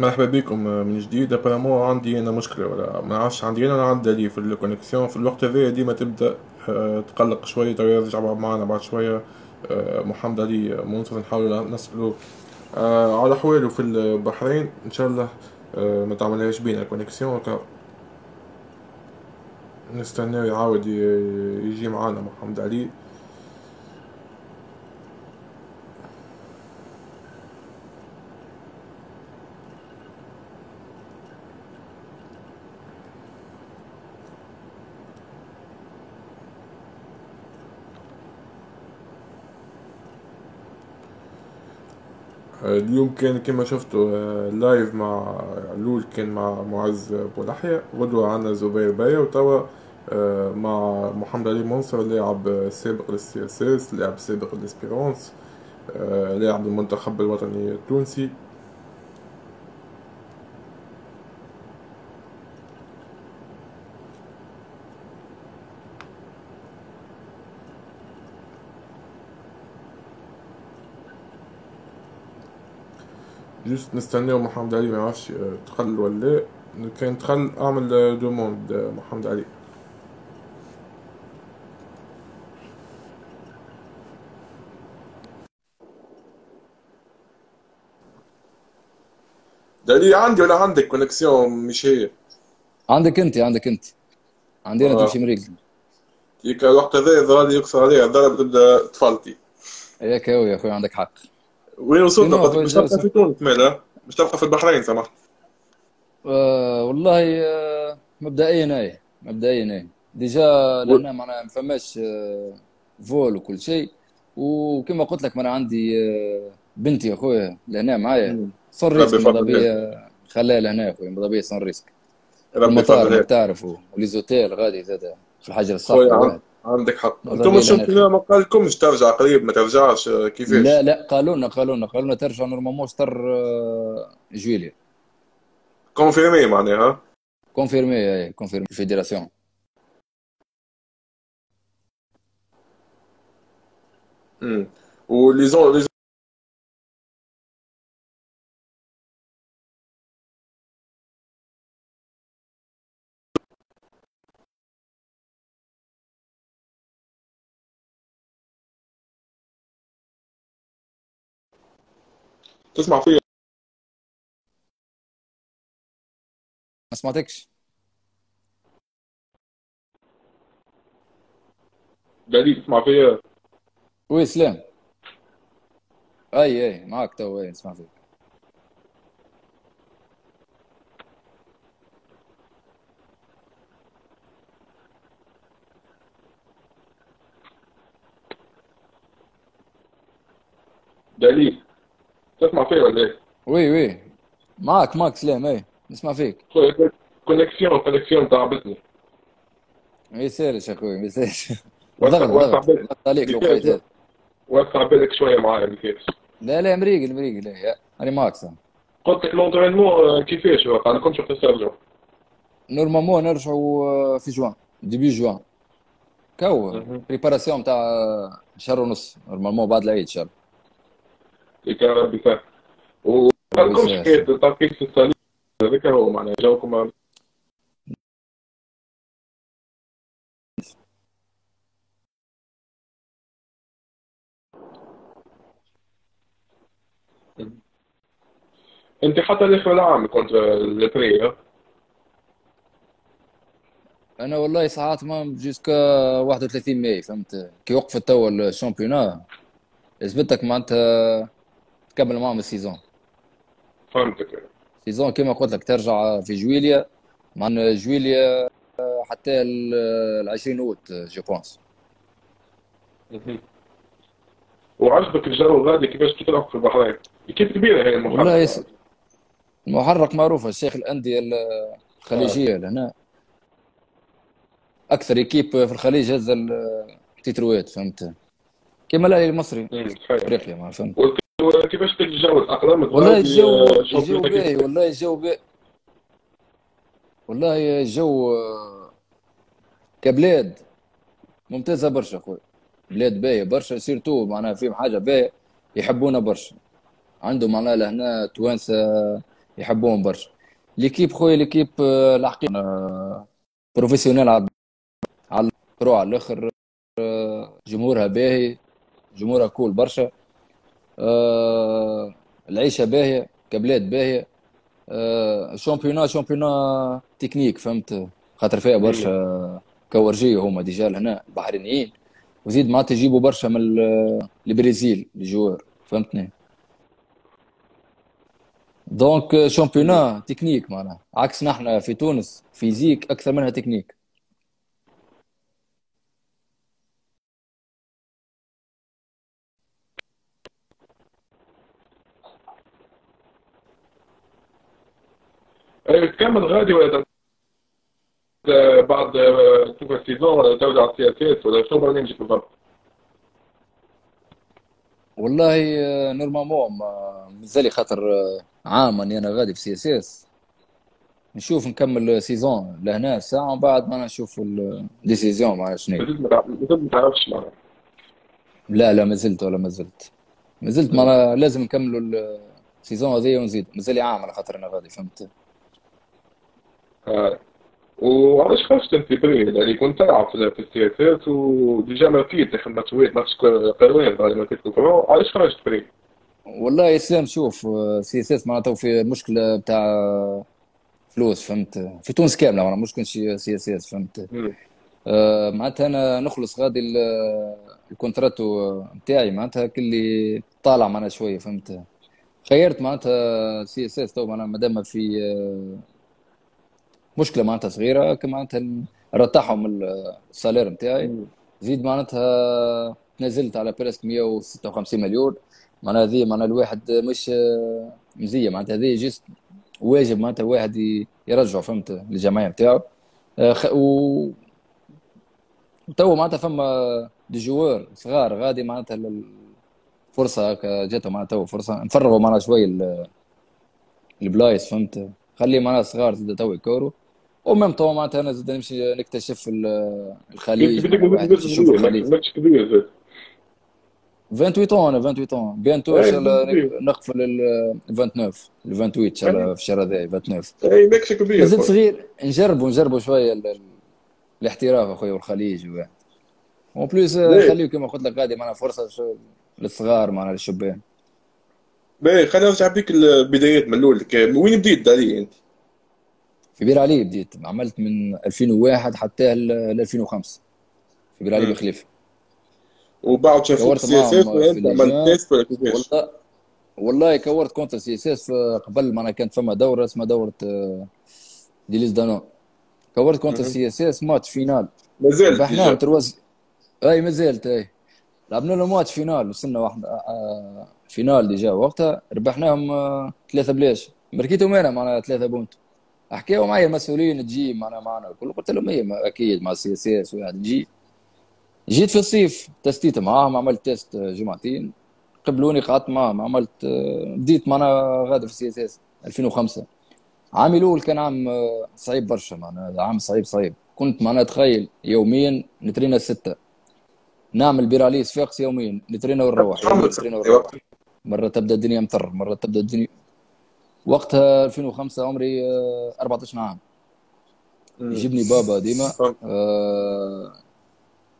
مرحبا بكم من جديد. apparemment عندي أنا مشكلة ولا ما نعرفش عندي أنا ولا لي في ال connexion في الوقت هذا ديما تبدأ آه، تقلق شوية تو يرجع معنا بعد شوية. آه، محمد علي منصر نحاول نسأله آه، على أحواله في البحرين إن شاء الله ما تعملهاش بينا connexion نستناه يعاود يجي معانا محمد علي. اليوم كان كما شفتوا live مع لول كان مع معز بولحية غدوة عنا زبير باية وتوا آه، مع محمد علي منصر لاعب سابق لل CSS لاعب سابق لل Espérance آه، لاعب المنتخب الوطني التونسي. juste نستناو محمد علي ما يعرفش دخل ولا كان دخل أعمل demande محمد علي. دليل عندي ولا عندك connexion مش هي؟ عندك أنت عندك أنت. عندنا آه. تمشي مريقل. ديك الوقت هذا ظهر يكسر عليها الضرب تبدا تفلتي ياك هو يا أخوي عندك حق. وين وصلنا مش تبقى في تونس. مالا مش تبقى في البحرين سمحت آه والله آه مبدئيا اي مبدئيا اي déjà لأن معناها ما فماش آه vol وكل شيء. وكما قلت لك أنا عندي آه بنتي أخويا لهنا معايا. صار risque ماذا بيا. خلاها لهنا اخويا ماذا بيا صار risque. المطار تعرفوا و les hôtels غادي زاد في الحجر الصحي عندك حق. أنتم ال championnat ما قالكمش ترجع قريب ما ترجعش كيفاش؟ لا لا قالوا لنا قالوا لنا قالوا لنا ترجع normalement شطر آه، جويليا confirmé معناها؟ confirmé اي confirmé ال fédération و les zones تسمع فيا. ما سمعتكش؟ دليل تسمع فيا؟ وي سلام. أي أي معك تو أي نسمع فيك دليل تسمع فيا ولا إيه؟ oui oui. معك معك سلام إيه نسمع فيك. connexion connexion تعبتني ما يسالش أخوي ما يسالش ضغط عليك لو وسع بالك شوية معايا كيفاش لا لا مريقل مريقل لا معك سام. قلت لك l'entraînement كيفاش؟ أنا كنت شفت ترجعوا normalement نرجعوا في جوان début جوان كو بريباراسيون تاع شهر ونص. نورمالمون بعد العيد شهر يا ربي فاهم ومالكمش حكايه تركيز في الصليب هذاك هو معناها جاوكم انت حتى الآخر العام كنت البري أنا والله ساعات ما جوسكا 31 ماي فهمت كي وقفت توا الشامبيونا اثبتك معناتها تكمل معهم السيزون. فهمتك. سيزون كما قلت لك ترجع في جويليا مع جويليا حتى ال 20 أوت جو بونس. وعجبك الجو غادي كيفاش تلعب في البحرين؟ كيف كبيرة هي المحرك؟ والله يس... المحرق معروفه شيخ الأندية الخليجية آه. لهنا. أكثر équipe في الخليج هز التيتروات فهمت؟ كما الأهلي المصري إفريقيا ما فهمت. كيفاش تلقى الجو تاقلمت والله الجو الجو باهي والله الجو باهي. والله الجو كبلاد ممتازة برشا خويا بلاد باهية برشا surtout معناها فيهم حاجة باهية يحبونا برشا. عندهم معناها لهنا توانسة يحبوهم برشا. l'équipe خويا l'équipe آه، الحقيقة آه، professionnelle على على على الآخر آه، جمهورها باهي جمهورها cool برشا. العيشة باهية كبلاد باهية. championnat championnat technique فهمت؟ خاطر فيها برشا كوارجية هما déjà لهنا بحرينيين. وزيد معناتها يجيبوا برشا من البرازيل ال joueurs فهمتني؟ donc championnat technique معناها. عكس نحن في تونس physique أكثر منها تكنيك تكمل غادي ولا بعد تشوف ال saison ترجع على السياسات ولا شنو برنامجك بالضبط؟ والله normalement مازال خاطر عام عندي أنا غادي في CSS نشوف نكمل saison لهنا ساعة ومن بعد ما نشوف ال décision مع شنو. ما تعرفش لا لا ما زلت ولا ما زلت ما زلت ما لازم نكملوا ال saison هذه ونزيد. مازال عام على خاطر أنا غادي فهمت؟ آه. وعلاش خرجت انت بري يعني كنت تلعب في السياسات وديجا ما فيت ما سويت نفس قروين بعد ما كنت علاش خرجت بري؟ والله يا اسلام شوف سي إس إس معناتها في المشكلة بتاع فلوس فهمت؟ في تونس كاملة معناتها مش كان سي إس إس فهمت؟ آه معناتها أنا نخلص غادي الكونتراتو نتاعي معناتها كلي طالع معنا شوية فهمت؟ خيرت معناتها سي إس إس تو معناتها مادام في آه، مشكلة معناتها صغيرة معناتها رتاحهم ال salaire نتاعي زيد معناتها نزلت على presque 156 مليون. معناها هذه معناها الواحد مش مزية معناتها هذه juste واجب معناتها واحد يرجعه فهمت؟ للجمعية نتاعو آه، و تو معناتها فما دي joueurs صغار غادي معناتها الفرصه هكا جاتهم معناتها فرصة. نفرغوا معناتها شوي البلايص فهمت؟ خلي معناتها صغار زاد تو يكوروا. و même temps معناتها أنا زاد نمشي نكتشف الخليج نشوف الخليج. ماكش كبير زاد. 28 أنا 28 bientôt إن شاء الله نقفل ال 29 ال 28 إن شاء الله في الشهر هذا 29 أي ماكش كبير مازلت صغير نجربوا نجربوا شوية الاحتراف أخويا والخليج en plus خليه كما قلت لك غادي معنا فرصة للصغار معنا للشبان. باهي خلينا نرجع بيك البدايات من الأول. وين بديت دالي أنت؟ في بير علي بديت عملت من 2001 حتى ل 2005 في بير علي بخليفة. وبعد شافوك CSS وانت عملت test ولا كيفاش؟ والله والله كورت contre CSS قبل ما أنا كانت فما دورة اسمها دورة آه، Délice Danone كورت contre CSS match finale. مازال ربحناه تروز أي مازالت أي. لعبنا له match finale وصلنا واحد آه، آه، finale déjà وقتها ربحناهم ثلاثة بلاش مركيتهم أنا معناها ثلاثة بونت. حكاوا معي المسؤولين تجي معنا معنا الكل قلت لهم إيه أكيد مع ال CSS نجي جيت في الصيف تستيت معاهم عملت تيست جمعتين قبلوني قعدت معاهم عملت بديت معنا غادي في ال CSS 2005 عام الأول كان عام صعيب برشا معناها عام صعيب صعيب. كنت معناها تخيل يوميا نترينا ستة. نعمل بيرالي صفاقس يوميا نترينا ونروح نترينا ونروح. مرة تبدأ الدنيا مطر مرة تبدأ الدنيا وقتها 2005 عمري 14 عام. يجيبني بابا ديما آه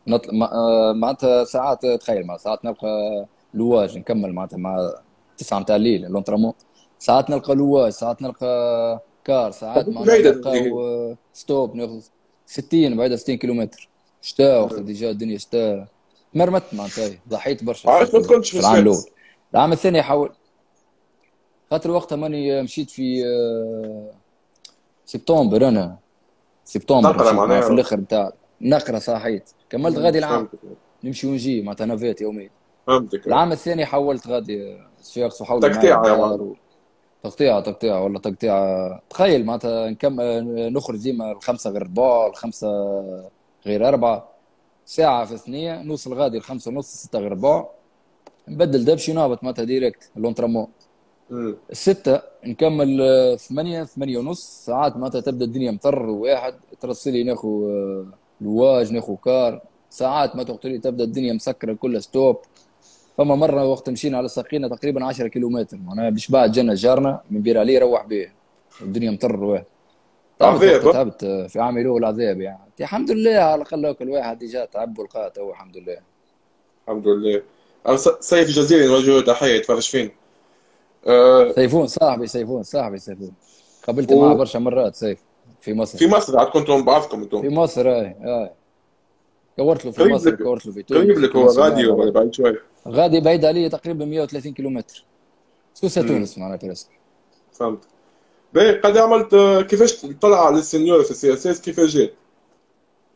نطل... آه معناتها ساعات تخيل مع ساعات نلقى لواج نكمل معناتها مع 9 نتاع الليل l'entraînement. ساعات نلقى louage ساعات نلقى car ساعات نلقى stop ناخذ 60 بعد 60 كيلومتر. شتاء وقت déjà الدنيا شتاء مرمت معناتها ضحيت برشا عارف ما تكونش في العام الأول. العام الثاني حاول خاطر وقتها ماني مشيت في آه، سبتمبر أنا. سبتمبر في الأخر بتاع نقرا صحيت. كملت غادي العام. نمشي ونجي معناتها navette يوميا فهمتك. العام الثاني حولت غادي سياق وحول تقطيع يا تقطيع تقطيع والله تقطيع. تخيل معناتها نكم نخرج ديما الخمسة غير ربع الخمسه غير أربعة. ساعة في ثنيه نوصل غادي الخمسة ونص ستة غير ربع نبدل دبشي نهبط معناتها direct l'entraînement. ستة نكمل آه، ثمانية ثمانية ونص. ساعات معناتها تبدأ الدنيا مطر واحد ترسلي ناخو آه، louage ناخو car. ساعات ما تقتلي تبدأ الدنيا مسكرة كلها stop. فما مرة وقت مشينا على ساقينا تقريبا 10 كيلومتر. معناها باش بعد جانا جارنا من بير علي روح به الدنيا مطر واحد تعبت؟ تعبت في عامي الأول عذاب يعني. الحمد لله على الأقل كل واحد déjà تعب ولقى تو الحمد لله. الحمد لله. سيف الجزيري نوجه له تحية يتفرج فينا آه، سيفون صاحبي سيفون صاحبي سيفون. قابلت و- معه برشا مرات سيف. في مصر. في مصر عاد كنتم بعضكم في أنتم مصر اي اي. كورت له في قريب مصر كورت له في قريب تونس لك هو غادي ومعنا ولا بعيد شوي؟ غادي بعيد علي تقريبا 130 كيلومتر. سوسة امم تونس معناها presque فهمت. باهي قد عملت آه، كيفاش طلع لل seniors في ال CSS؟ كيفاش جات؟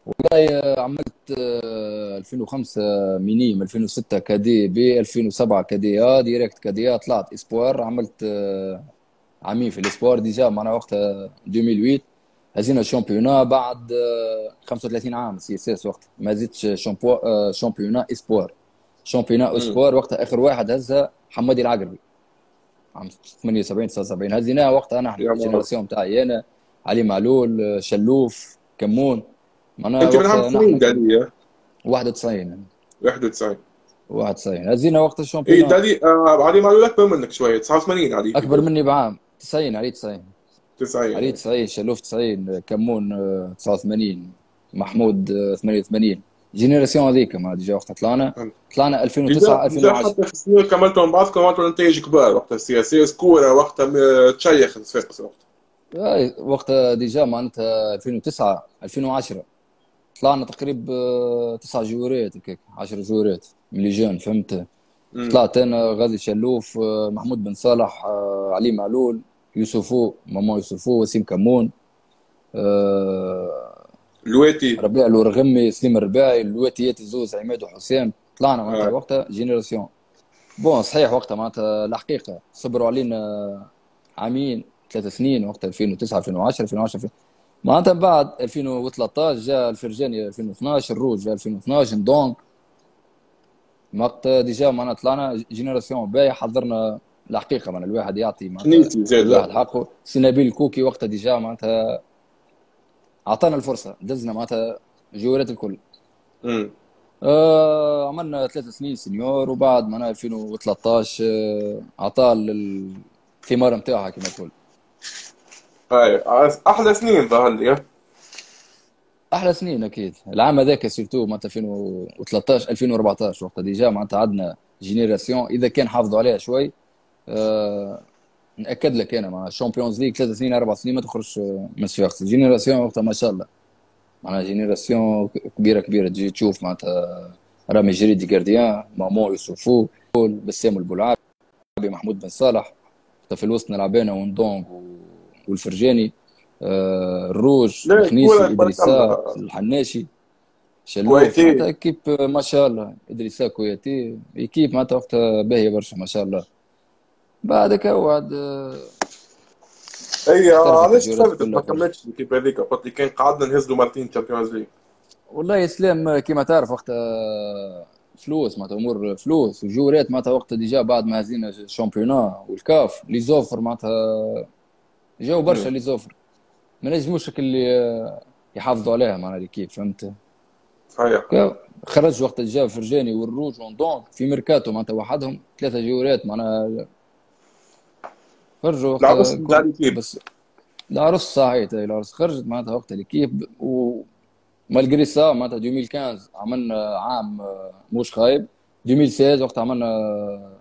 والله عملت آه، 2005 minimes 2006 cadets B 2007 cadets A direct cadets A طلعت. espoirs عملت آه، عامين في ال espoirs déjà معنا وقتها 2008 هزينا ال championnat بعد آه، 35 عام CSS وقتها. ما زدتش champio آه، championnat espoirs. championnat espoirs وقتها آخر واحد هزها حمادي العقربي. عام 78 79 هزيناها وقتها نحن مرحبا ال génération تاعي أنا علي معلول آه، شلوف كمون. معناها انت من عام وقتها سنين نحن كنا دالي ها؟ 91 91 91 هزينا وقت اي ال championnat دالي آه علي معلول اكبر منك شوية. 89 علي أكبر مني بعام. 90 علي 90 90 علي 90 شلوف 90 كمون آه، 89 محمود آه، 88 génération هذيك ما déjà وقتها. طلعنا. طلعنا déjà 2009 déjà 2010 حتى في السنين كملتوا من بعضكم عملتوا نتائج كبار وقتها. ال CSS كورة وقتها تشيخ الصفاقس وقتها. آه، وقتها déjà معناتها 2009 2010 طلعنا تقريبا آه، تسع جورات هكاك 10 جورات من les jeunes فهمت؟ طلعت أنا غازي شلوف آه، محمود بن صالح آه، علي معلول يوسفو ماما يوسفو وسيم كمون آه، لويتي ربيع الورغمي سليم الرباعي اللواتيات الزوز عماد وحسام طلعنا معناتها آه. وقتها génération. bon صحيح وقتها معناتها الحقيقة صبروا علينا عامين ثلاث سنين وقتها 2009 2010 2010 2000 معناتها من بعد 2013 جاء الفرجاني 2012 الروج جاء 2012 donc وقت déjà معناتها طلعنا génération باهية حضرنا الحقيقة معناتها الواحد يعطي معناتها الواحد حقه. سي نبيل الكوكي وقتها déjà معناتها اعطانا الفرصة دزنا معناتها جولات الكل. امم آه عملنا ثلاث سنين seniors وبعد معناها 2013 آه عطاه الثمار نتاعها كما تقول هاي أحلى سنين ظهر لي؟ أحلى سنين أكيد. العام هذاك surtout معناتها 2013 2014 وقتها. déjà معناتها عندنا génération. إذا كان حافظوا عليها شوي آه نأكد لك أنا مع ال Champions League ثلاث سنين أربع سنين ما تخرجش آه، من صفاقس génération وقتها ما شاء الله. معناها génération كبيره كبيرة. تجي تشوف معناتها رامي جريدي gardien مامون يوسفو بسام البولعابي محمود بن صالح. في الوسط نلعب أنا وندونغ والفرجاني آه الروج الخنيسي إدريسا الحناشي شلوف équipe آه، ما شاء الله إدريسا كوياتي équipe معناتها وقتها باهيه برشا ما شاء الله. بعدك وعد آه، أي علاش خسرت ما كملتش كيف هذيك قلت لي كان قعدنا نهزوا مرتين Champions League والله يا اسلام كيما تعرف وقتها فلوس معناتها أمور فلوس وجورات معناتها وقتها déjà بعد ما هزينا ال championnat والكاف les offres معناتها جاو برشا امم les offres. ما نجموش اللي يحافظوا عليها معناها l'équipe فهمت؟ صحيح. خرج وقت جا فرجاني والروج وندونك في ميركاتو معناتها وحدهم ثلاثة جورات معناها خرجوا العروس نتاع l'équipe بس العروس صحيت هي العروس خرجت معناتها وقتها l'équipe و malgré ça معناتها 2015 عملنا عام آه، مش خايب. 2016 وقت عملنا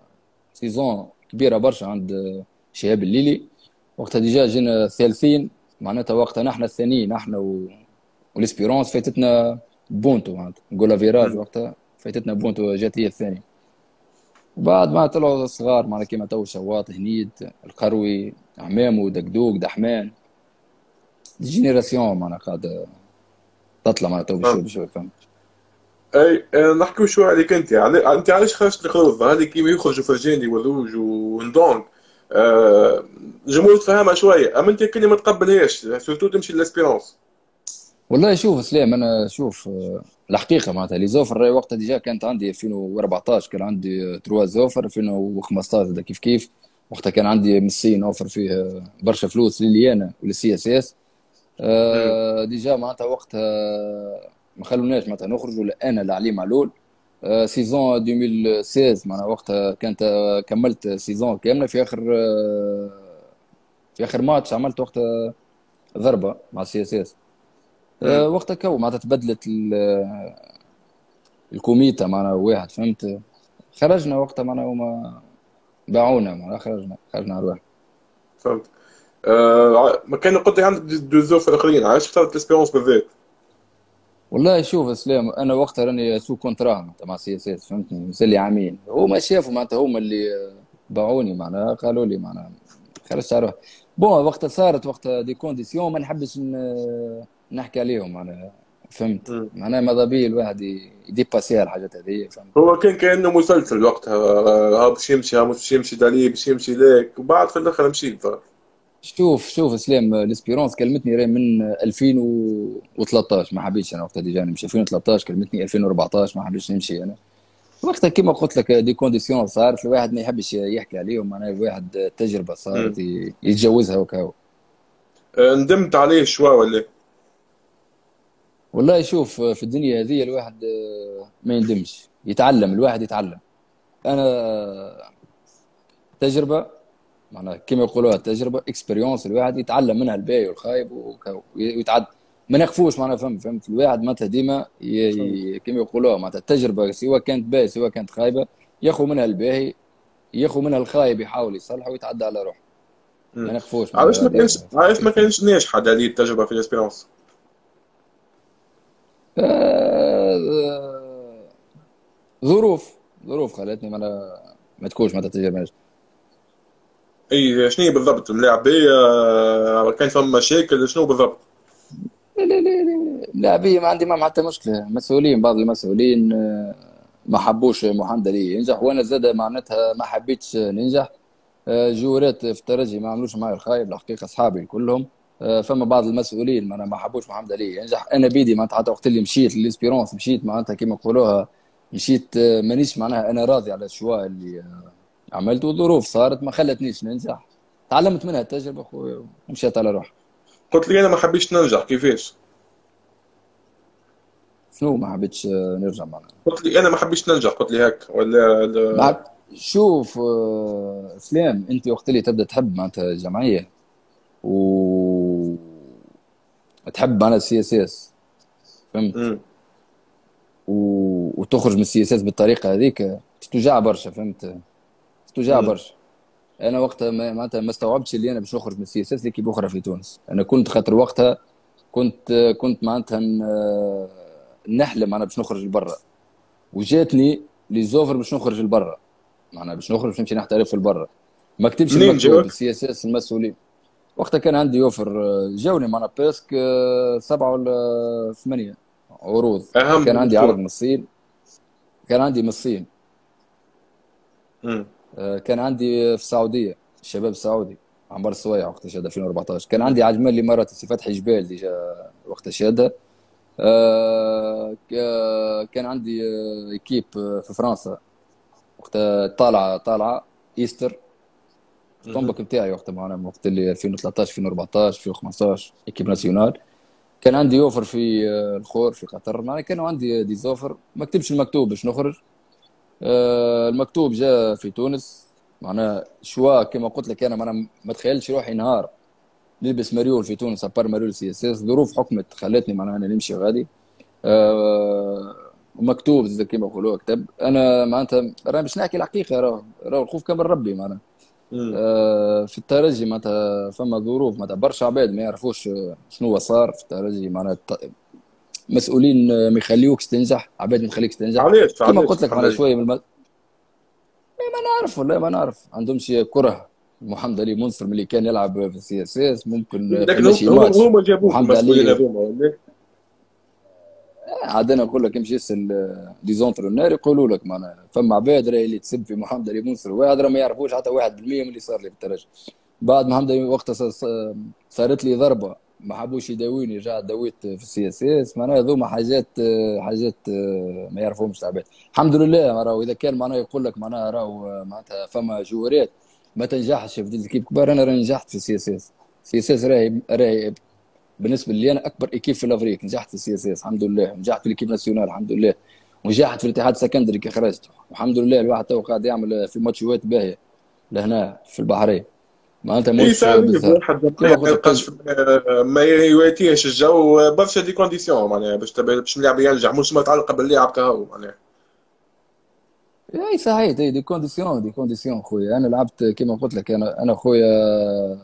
saison كبيرة برشا عند آه، شهاب الليلي. وقتها déjà جينا ثالثين معناتها وقتها نحن الثانيين نحن و... والإسبيرونس فاتتنا بونتو معناتها نقولها virage وقتها فاتتنا بونتو جات هي الثانية. وبعد ما طلعوا صغار معنا كيما تو شواط هنيد القروي عمامو دقدوق دحمان. génération معنا قاعدة تطلع معنا تو بشوي فهمت بشوي فهمت؟ أي آه، نحكيو شوي عليك أنت علي... أنت علاش خرجت الخروج هذه كيما يخرجوا فرجاني والروج وندونغ آه... الجمهور تفهمها شوية. أما أنت كلمه ما تقبلهاش surtout تمشي للاسبيرونس والله شوف سلام أنا شوف آه، الحقيقة معناتها les offres وقتها déjà كانت عندي 2014 كان عندي 3 زوفر 2015 هذا كيف كيف. وقتها كان عندي مسين offre فيه آه، برشا فلوس لي أنا ولل CSS. déjà معناتها وقتها ما خلوناش معناتها نخرجوا لا أنا لا علي معلول. آه، saison 2016 معناها وقتها كانت آه، كملت saison كامله في آخر آه، في آخر ماتش عملت وقتها ضربة مع ال CSS. وقتها كو معناتها تبدلت ال- ال comité معناها واحد فهمت خرجنا وقتها معناها هما باعونا معناها خرجنا خرجنا على الواحد فهمت آه ما كان قلت لي عندك deux offres الأخرين علاش اخترت الإسبيرونس بالذات؟ والله شوف اسلام أنا وقتها راني sous contrat معناتها مع CSS فهمتني؟ مازالي لي عامين. هما شافوا معناتها هما اللي باعوني معناها قالوا لي معناها خرجت على روحي. bon وقتها صارت وقتها des conditions ما نحبش نحكي عليهم معناها فهمت. معناها ماذا بي الواحد ي dépasser الحاجات هذه فهمت؟ هو كان كأنه مسلسل وقتها ها باش يمشي ها باش يمشي دالي باش يمشي ليك وبعد في الآخر مشي ف- شوف شوف اسلام ليسبيرونس كلمتني راهي من 2013 ما حبيتش أنا وقتها déjà نمشي 2013 كلمتني 2014 ما حبيتش نمشي أنا. وقتها كما قلت لك des conditions صارت الواحد ما يحبش يحكي عليهم. معناها الواحد تجربة صارت يتجاوزها وكاو آه، ندمت عليه شوي ولا؟ والله شوف في الدنيا هذه الواحد آه، ما يندمش. يتعلم الواحد يتعلم. أنا تجربة معناها كما يقولوها التجربه expérience الواحد يتعلم منها الباهي والخايب وكاو ويتعدى ما نخفوش معناها فهمت فهمت؟ الواحد معناتها ديما كما يقولوها معناتها التجربه سواء كانت باهية سواء كانت خايبة ياخذ منها الباهي ياخذ منها الخايب يحاول يصلحه ويتعدى على روحه. ما. نخفوش علاش ما كانش علاش ما كانش ناجحه هذه التجربة في الاسبيرونس؟ آه، ظروف ظروف خلتني ما ما تكونش ما تتجربهاش إي شنو بالضبط؟ ملاعبيه آه، كان فما مشاكل شنو بالضبط؟ لا لا لا لا لا. بي ما عندي ما حتى مشكلة. مسؤولين بعض المسؤولين آه، ما حبوش محمد. علي ينجح. وأنا زاد معناتها ما حبيتش ننجح. آه، جورات في الترجي ما عملوش معي الخايب. الحقيقة أصحابي كلهم. فما بعض المسؤولين ما, ما حبوش محمد. علي ينجح. أنا بيدي معناتها حتى وقت اللي مشيت للاسبيرونس مشيت معناتها كما يقولوها مشيت مانيش معناها أنا راضي على ال choix اللي آه، عملته والظروف صارت ما خلتنيش ننجح. تعلمت منها التجربة خويا ومشيت على روحي. قلت لي أنا ما حبيتش ننجح كيفاش؟ شنو ما حبيتش آه، نرجع معنا قلت لي أنا ما حبيتش ننجح قلت لي هيك ولا لا- مع شوف آه، اسلام أنت وقت اللي تبدأ تحب معناتها الجمعية و تحب معناتها ال CSS فهمت. و... وتخرج من ال CSS بالطريقة هذيك تتوجع برشا فهمت؟ مم. برشا. أنا وقتها معناتها ما استوعبتش اللي أنا باش نخرج من ال CSS l'équipe أخرى في تونس. أنا كنت خاطر وقتها كنت كنت معناتها نحلم أنا باش نخرج لبرا. وجاتني les offres باش نخرج لبرا. معناها باش نخرج باش نمشي نحترف لبرا. ما كتبش المكتوب؟ ال CSS المسؤولين. وقتها كان عندي offres آه، جاوني معناها presque آه، سبعة ولا ثمانية. عروض. أهم كان عندي. عرض من الصين. كان عندي من الصين. كان عندي في السعودية الشباب السعودي عمر السويع وقت شهادة 2014 كان عندي عجمان الإمارات سي فتحي جبال ديجا وقت شهادة آه، كان عندي آه، ايكيب آه، في فرنسا. وقت طالعة طالعة إيستر. الطنبك بتاعي وقت معنا وقت اللي 2013 2014 2015 ايكيب ناسيونال. كان عندي offre في آه، الخور في قطر. معناها كانوا عندي des offres ما كتبش المكتوب باش نخرج. آه، المكتوب جاء في تونس. معناها choix كما قلت لك أنا معناها ما تخيلش روحي نهار نلبس مريول في تونس à part مريول CSS. ظروف حكمت خلتني معناها أنا نمشي غادي. آه، ومكتوب زي كما يقولوا كتب أنا معناتها أنا باش نحكي الحقيقة راه راه الخوف كان من ربي معناها. آه، في الترجي معناتها فما ظروف معناتها برشا عباد ما يعرفوش آه، شنو صار. في الترجي معناتها مسؤولين آه، ما يخليوكش تنجح عباد ما تخليكش تنجح. علاش؟ كما قلت لك علاش؟ شوية من الم... ما نعرف والله ما نعرف. عندهمش كره. محمد علي منصر من اللي كان يلعب في ال CSS ممكن لكن ماشي هم ماتش. هم جابوك محمد علي. ولا؟ عاد أنا نقول لك امشي اسال des entraîneurs يقولوا لك معناها. فما عباد راهي اللي تسب في محمد علي منصر واحد راه ما يعرفوش حتى 1% من اللي صار لي في الترجي بعد محمد علي وقتها صارت لي ضربة. ما حبوش يداويني رجعت داويت في ال CSS معناها هذوما حاجات حاجات ما يعرفوهمش العباد. الحمد لله راهو إذا كان معناها يقول لك معناها راهو معناتها فما جوارات ما تنجحش في des équipes كبار أنا راني نجحت في السي اس اس. السي اس اس راهي راهي بالنسبة لي أنا أكبر équipe في l'Afrique نجحت في ال CSS الحمد لله. نجحت في ال équipe nationale الحمد لله. ونجحت في الاتحاد السكندري كي خرجت والحمد لله الواحد تو قاعد يعمل في ماتشات باهية لهنا في البحرين. معناتها اي مش ما يواتيش الجو برشا des conditions معناها باش باش اللاعب ينجح مش متعلقه باللاعب كهو معناها. اي صحيح des, des conditions des conditions خويا. أنا لعبت كما قلت لك أنا أنا خويا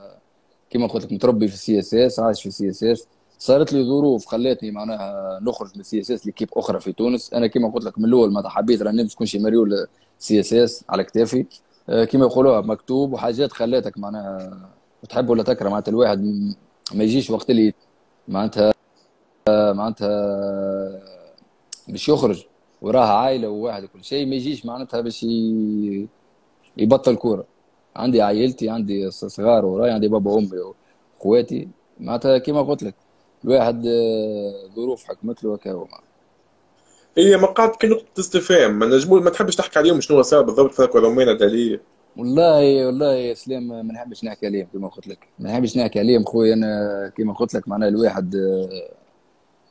كما قلت لك متربي في ال CSS عايش في ال CSS صارت لي ظروف خلتني معناها نخرج من ال CSS ل équipe أخرى في تونس. أنا كما قلت لك من الأول ما حبيت راني نمسك كل شيء مريول CSS على كتافي. آه، كما يقولوها مكتوب وحاجات خلاتك معناها تحب ولا تكره. معناتها الواحد ما يجيش وقت اللي معناتها معناتها باش يخرج وراه عائلة وواحد وكل شيء ما يجيش معناتها باش يبطل كورة. عندي عائلتي عندي صغار وراي عندي بابا وأمي وإخواتي. معناتها كيما قلت لك الواحد آه، ظروف حكمت له هكا هي مقاطع كنقطة استفهام ما نجمو ما تحبش تحكي عليهم شنو صار بالضبط في رومينا دالية والله والله يا سلام ما نحبش نحكي عليهم كما قلت لك. ما نحبش نحكي عليهم خويا أنا كما قلت لك معناها الواحد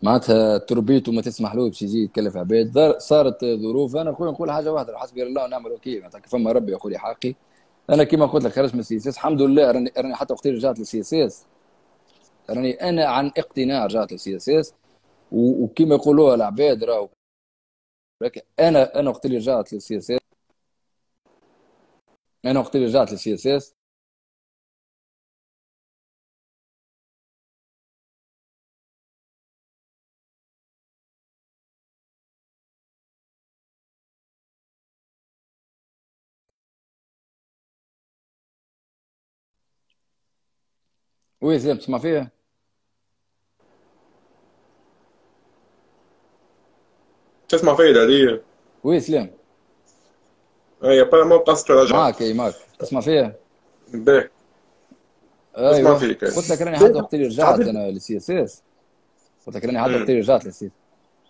معناتها تربيته ما تسمح له باش يجي يتكلف عباد صارت ظروف. أنا خويا نقول حاجة واحدة حسبي الله ونعم الوكيل. معناتها كيف ما ربي يقول لي حقي. أنا كما قلت لك خرجت من السي إس الحمد لله راني راني حتى وقت رجعت للسي إس راني أنا عن اقتناع رجعت لل CS وكما يقولوها العباد راهو أنا أنا وقت اللي رجعت لل CSS أنا وقت اللي رجعت لل CSS وي زين تسمع فيها؟ تسمع فيا دالية وي سلام هي بارامون قصدت رجعت معك إي معك تسمع فيها باهي. نسمع أيوه فيك. قلت لك راني حتى وقت اللي رجعت أنا للسي إس إس. قلت لك راني حتى وقت اللي رجعت للسي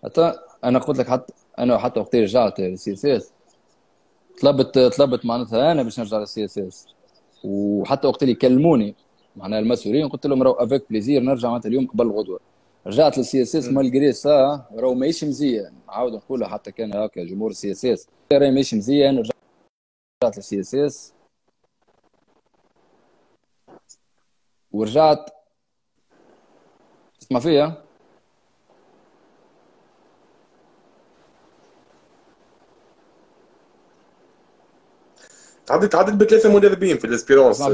حتى أنا قلت لك حتى أنا حتى وقت اللي رجعت للسي إس إس. طلبت طلبت معناتها أنا باش نرجع للسي إس إس. وحتى وقت اللي كلموني معناها المسؤولين قلت لهم راهو avec plaisir نرجع معناتها اليوم قبل الغدوة. رجعت لل CSS malgré ça راهو ماهيش مزية. عاود نقولها حتى كان هكا جمهور ال CSS. راهي ماهيش مزية رجعت لل CSS. ورجعت تسمع فيها تعديت تعديت بثلاثة مدربين في ال Espérance تسمع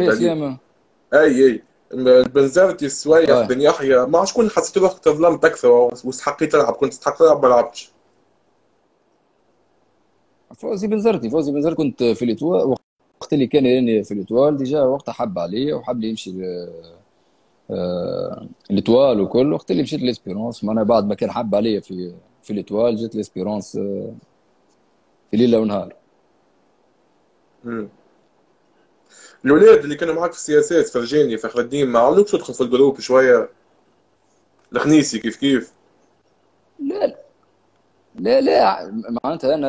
أي أي. بنزرتي آه. بن يحيى. ما شكون حسيت روحك تظلمت أكثر واستحقيت تلعب. كنت تستحق تلعب ما لعبتش. فوزي بن زرتي فوزي بن زرتي كنت في ال Étoile وقت اللي كان يراني في ال Étoile déjà وقتها حب عليا وحب لي يمشي آه، ال Étoile وكل. وقت اللي مشيت ل Espérance. معناها بعد ما كان حب عليا في في ال Étoile جيت ل Espérance آه، في ليلة ونهار. الأولاد اللي كانوا معاك في السياسات فرجاني فخر الدين ما عملوكش تدخل في الجروب شوية؟ الخنيسي كيف كيف؟ لا لا. لا معناتها أنا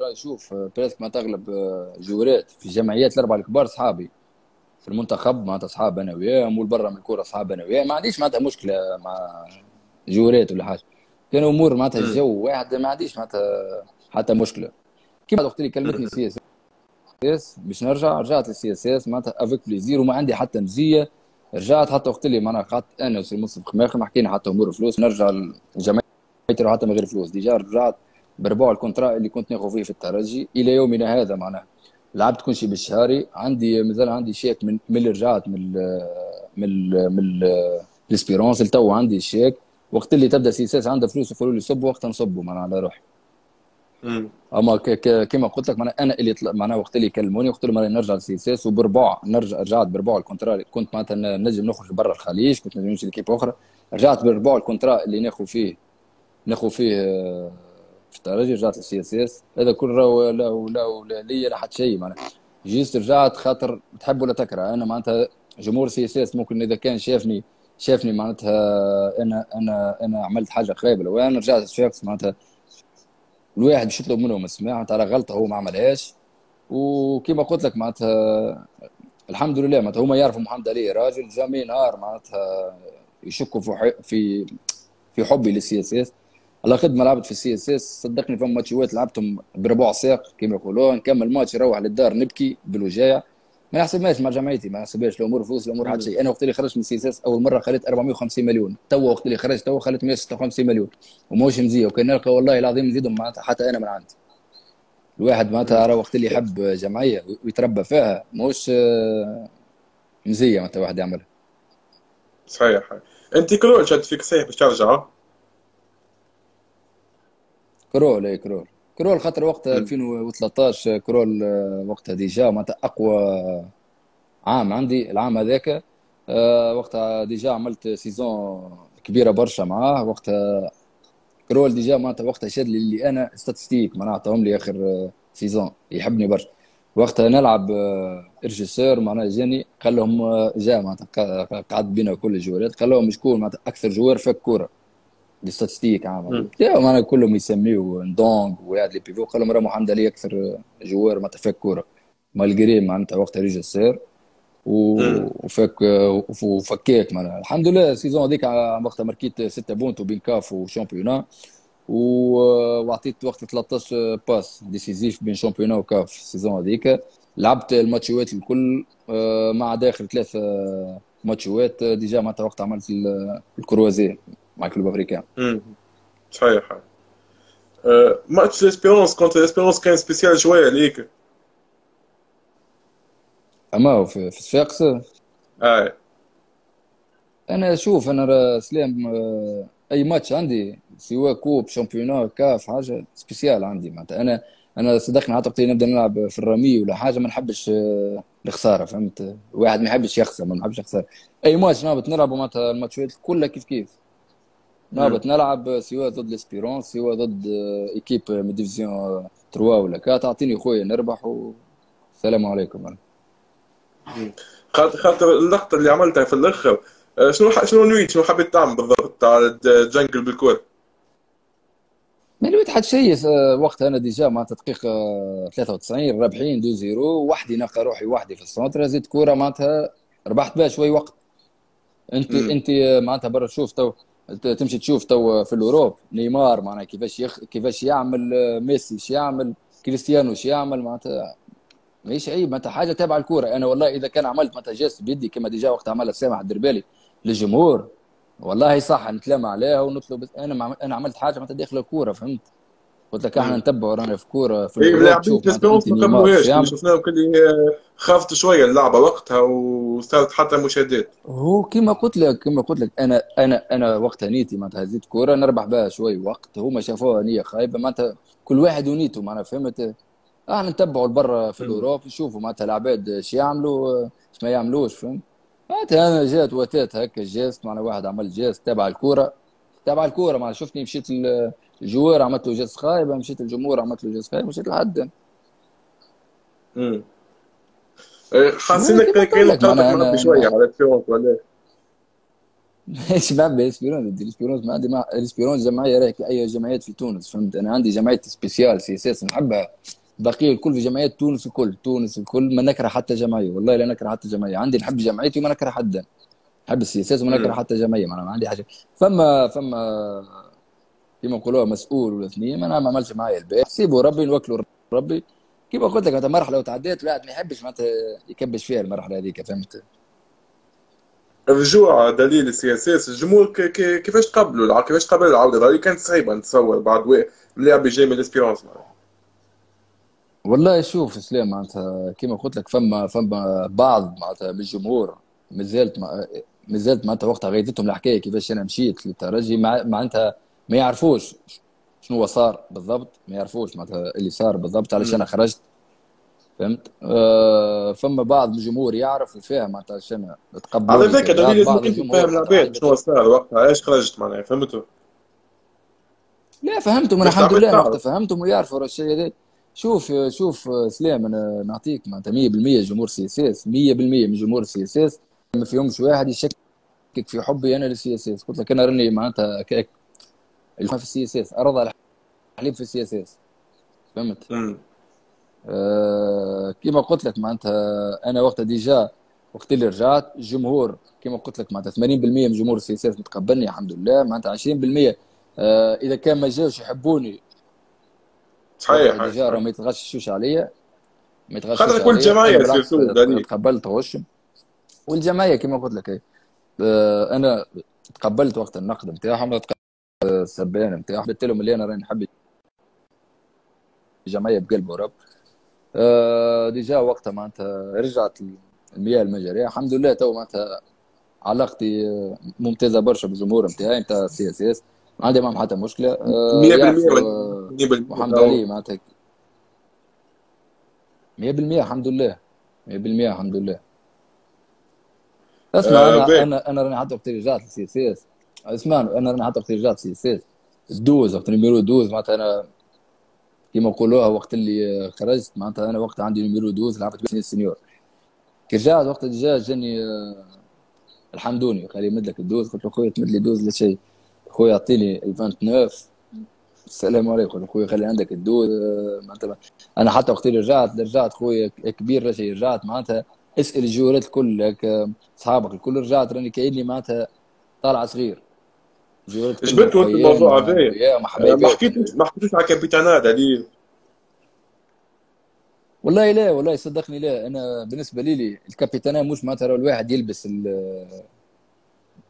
رأي شوف بريسك ما تغلب آه، جورات في جمعيات الأربعة الكبار صحابي. في المنتخب معناتها اصحاب أنا وياهم والبرا من الكورة اصحاب أنا وياهم. ما عنديش معناتها مشكلة مع جورات ولا حاجة. كانوا أمور معناتها. الجو واحد ما عنديش معناتها حتى مشكلة. كيما وقت اللي كلمتني CS باش نرجع رجعت لل CSS معناتها avec plaisir وما عندي حتى مزية. رجعت حتى وقت اللي معناها قعدت أنا وسي مصطفى خماخ ما حكينا حتى أمور فلوس نرجع الجمعيه حتى من غير فلوس. déjà رجعت بربع ال contrat اللي كنت ناخذ فيه في الترجي إلى يومنا هذا معناها. لعبت كل شيء بالشهري عندي مازال عندي شيك من من اللي رجعت من ال من ال من ال- ال Espérance لتو عندي الشيك وقت اللي تبدأ CSS عنده فلوس يقولوا لي صب وقتها نصبوا معناها على روحي. أما كما قلت لك معناها أنا اللي معناها وقت اللي كلموني لهم راني نرجع لل CSS وبربع نرجع رجعت بربع ال contrat كنت معناتها نجم نخرج برا الخليج كنت نجم نمشي ل équipe أخرى. رجعت بربع ال contrat اللي ناخذ فيه ناخذ فيه آه، في الترجي رجعت لل CSS هذا كل راهو لا لا لا ليا لا حد شيء معناها. جيت رجعت خاطر تحب ولا تكره. أنا معناتها جمهور CSS ممكن إذا كان شافني شافني معناتها أنا أنا أنا عملت حاجة خايبه وأنا رجعت شخص معناتها الواحد باش يطلب منهم السماح على غلطة هو ما عملهاش. وكما قلت لك معناتها الحمد لله معناتها هما يعرفوا محمد علي راجل جامي نهار معناتها يشكوا في في في حبي لل CSS. على قد ما لعبت في ال CSS صدقني فما ماتشات لعبتهم بربع ساق كما يقولون نكمل ماتش نروح للدار نبكي بالوجايع ما نحسبهاش مع جمعيتي ما نحسبهاش الأمور فلوس الأمور حتى شيء. أنا وقت اللي خرجت من ال CSS أول مرة خليت 450 مليون. توا وقت اللي خرجت توا خليت 156 مليون. وماهوش مزية. وكان نلقى والله العظيم نزيدهم معناتها حتى أنا من عندي. الواحد معناتها راه وقت اللي يحب جمعية ويتربى فيها ماهوش آه، مزية معناتها واحد يعملها. صحيح. أنت كرول شد فيك؟ صحيح باش ترجع كرول اي كرول. كرول خاطر وقت 2013 كرول آه، وقتها déjà معناتها أقوى عام عندي العام هذاك. آه، وقتها déjà عملت saison كبيرة برشا معاه. وقتها كرول déjà معناتها وقتها شاد لي اللي أنا statistique معناتها هم لي آخر آه، saison يحبني برشا. وقتها نلعب régisseur معناها جاني قال لهم جا معناتها قعد بينا كل الجوارات قال لهم شكون معناتها أكثر joueur فك كورة. des statistiques عام معناها كلهم يسميو ندونغ وهذا لي بيفو قال لهم راه محمد علي أكثر joueur معناتها فك كوره malgré معناتها وقتها régisseur وفك وفكيك معناها. الحمد لله ال saison هذيك وقتها ماركيت 6 بونت وبين CAF و championnat. وعطيت وقت 13 passes décisives بين championnat و CAF ال saison هذيك. لعبت الماتشوات الكل آه، مع داخل ثلاث ماتشوات. déjà معناتها وقت عملت ال croisé مع Club Africain صحيح. أه ماتش L'Espérance contre L'Espérance كان spécial شوية ليك أما في, في صفاقس اي أنا شوف أنا سلام آه، أي ماتش عندي سواء coupe championnat CAF حاجة spécial عندي. معناتها أنا أنا صدقني حتى نبدأ نلعب في الرامي ولا حاجة ما نحبش آه، الخسارة فهمت؟ واحد ما يحبش يخسر ما نحبش يخسر. أي ماتش نهبط نلعب معناتها الماتشات كلها كيف كيف. نهبط نلعب سواء ضد L'Espérance سواء ضد équipe من division 3 ولا 4 تعطيني خويا نربح والسلام عليكم. خاطر خاطر اللقطة اللي عملتها في الأخر شنو شنو نويت؟ شنو حبيت تعمل بالضبط على ال jongle بالكور ما نويت حد شيء وقتها أنا déjà مع الدقيقة 93 آه، رابحين 2 0 وحدي نلقى روحي وحدي في ال centre زدت كورة معناتها ربحت بها شوي وقت. انت م. انت معناتها برا تشوف تو تمشي تشوف تو في ال Europe نيمار معناها كيفاش يخ... كيفاش يعمل ميسي إيش يعمل كريستيانو إيش يعمل معناتها ماهيش عيب معناتها حاجة تابعة الكوره أنا والله إذا كان عملت معناتها geste بيدي كما déjà وقت عملها سامح الدربالي للجمهور والله صح نتلام عليها ونطلب أنا. أنا عملت حاجة معناتها داخل الكورة فهمت قلت لك إحنا نتبعوا رانا في كورة في اي لاعبين Espérance ما كملوهاش شفناهم كل خافت شوية اللعبة وقتها وصارت حتى مشاحنات هو كما قلت لك كما قلت لك أنا أنا أنا وقتها نيتي معناتها هزيت كورة نربح بها شوي وقت هما شافوها نيه خايبة معناتها كل واحد ونيته معناتها فهمت؟ إحنا نتبعوا برا في ال Europe نشوفوا معناتها العباد إيش يعملوا إيش ما يعملوش فهمت؟ معناتها أنا جات وتات هكا geste معناها واحد عمل geste تابع الكورة تابع الكورة معناها شفتني مشيت الجوار عملت له جيست خايبه مشيت الجمهور عملت له جيست خايبه مشيت لحد. امم حاسينك كاين شوية على الفيونس ولا إيش بعمل اسبيرونز الاسبيرونز ما عندي مع الاسبيرونز جمعيه رايك أي جمعيات في تونس فهمت؟ أنا عندي جمعية سبيسيال سي اس اس نحبها. بقية الكل في جمعيات تونس الكل تونس الكل ما نكره حتى جمعية والله لا نكره حتى جمعية. عندي نحب جمعيتي وما نكره حدا. نحب السياسات وما نكره حتى جمعية ما عندي حاجة. فما فما كما نقولوها مسؤول ولا اثنين أنا ما عملش معايا البيت. سيبوا ربي نوكلوا ربي. كيف قلت لك هذا مرحلة وتعديت الواحد ما يحبش معناتها يكبش فيها المرحلة هذيك فهمت؟ الرجوع دليل السياسات الجمهور كيفاش تقبلوا كيفاش تقبل العودة؟ هذه كانت صعيبة نتصور بعد ملاعب جاي من الاسبيرونس والله شوف اسلام معناتها كما قلت لك فما فما بعض معناتها من الجمهور مازالت مازالت معناتها وقتها غيدتهم الحكاية كيفاش أنا مشيت للترجي معناتها ما يعرفوش شنو صار بالضبط ما يعرفوش معناتها اللي صار بالضبط علاش أنا خرجت. فهمت؟ آه فما بعض الجمهور يعرف وفاهم معناتها علاش أنا تقبل على فكرة دليل لازم فاهم العباد شنو صار وقتها علاش خرجت معناها فهمتوا لا فهمتهم أنا الحمد لله معناتها فهمتهم ويعرفوا الشيء هذا. شوف شوف سلام أنا نعطيك معناتها 100% جمهور CSS 100% من جمهور CSS. ما فيهمش واحد يشكك في حبي أنا لل CSS. قلت لك أنا راني معناتها في ال CSS راضع الحليب في ال CSS. فهمت؟ آه كما قلت لك معناتها أنا وقتها déjà وقت اللي رجعت الجمهور كما قلت لك معناتها 80% من جمهور ال CSS متقبلني الحمد لله. معناتها 20% آه إذا كان ما جاوش يحبوني. صحيح. déjà راهم ما يتغششوش عليا. ما يتغشوش خاطر كل داني تقبلت غشم. والجمعيه كما قلت لك. آه أنا تقبلت وقت النقد نتاعهم. السبان نتاعهم قلت لهم اللي أنا راني نحب الجمعيه بقلب ورب. آه déjà وقتها معناتها رجعت المياه لمجاريها الحمد لله تو معناتها علاقتي ممتازة برشا بالجمهور نتاعي نتاع CSS. ما عندي معهم حتى مشكلة. آه 100% يعرفوا ولا آه 100% محمد. علي معناتها. 100% الحمد لله. 100% الحمد لله. اسمع آه أنا باهي أنا أنا راني حتى وقت رجعت لسي اس اس. اسمع أنا راني حتى وقت رجعت اس الدوز وقت نيميرو دوز معناتها أنا كيما نقولوها وقت اللي خرجت معناتها أنا وقت عندي نيميرو دوز لعبت بسنين السنيور كي رجعت وقت الجا جاني آه، الحمدوني قال لي يمد لك ال douze قلت له خويا تمد لي douze لا شيء. خويا اعطيني ال 29 السلام عليكم خويا خلي عندك ال douze آه، معناتها أنا حتى وقت اللي رجعت رجعت خويا كبير شيء رجعت معناتها اسأل الجورات الكل اصحابك الكل رجعت راني كأني معناتها طالع صغير. وانت خويا الموضوع هذايا آه، ما حبايبات حكيتوش ما حكيتوش على كابيتانا دالي والله لا والله صدقني لا. أنا بالنسبة لي لي الكابيتانا مش معناتها لو الواحد يلبس ال-